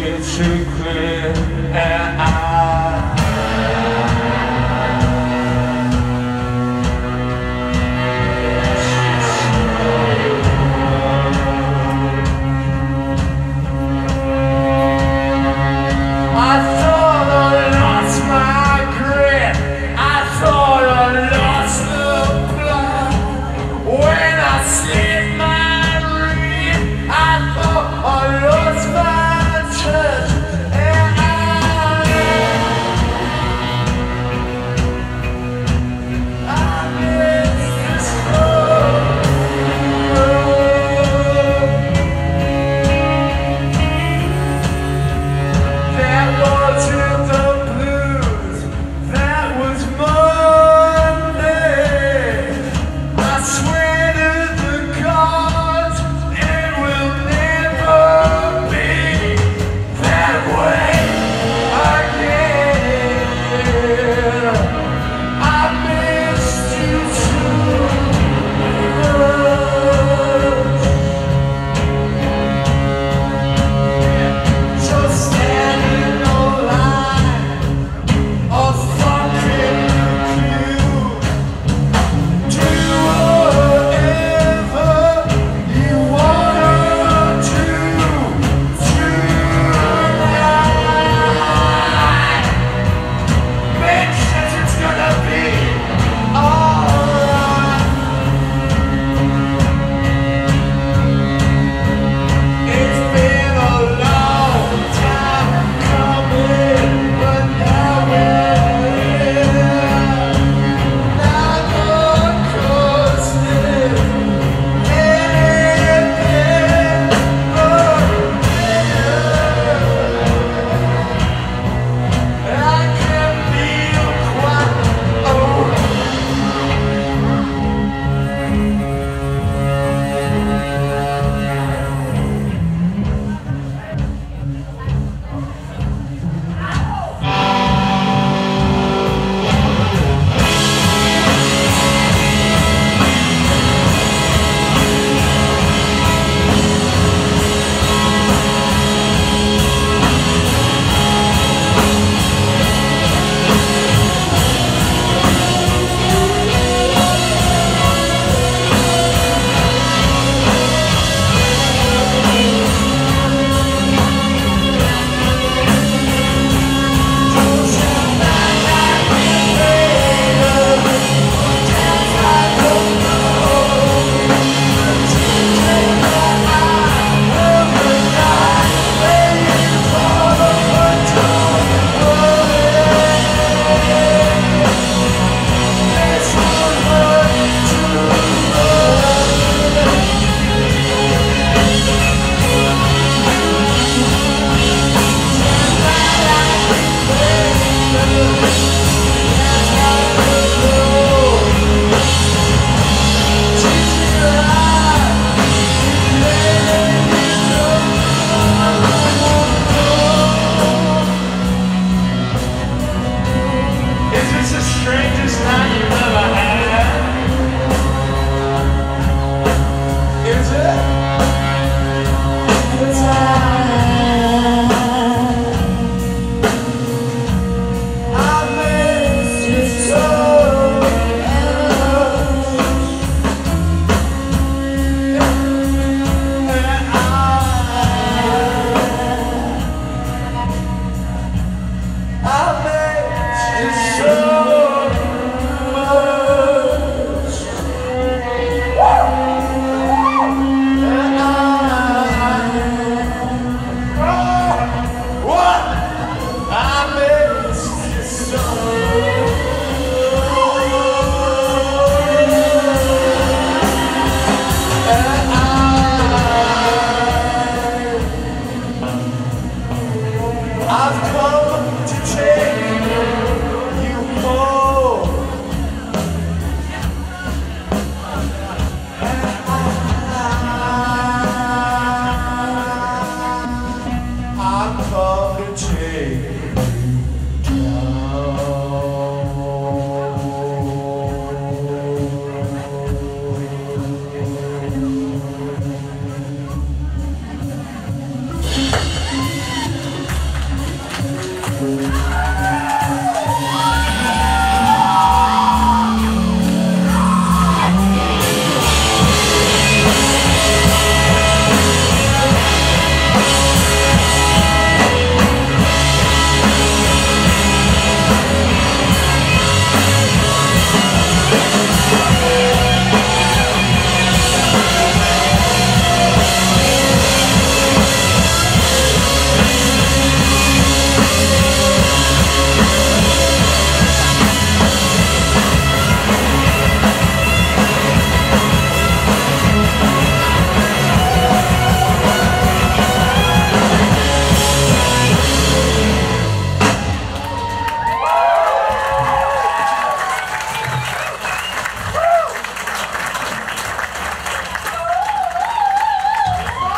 you too clear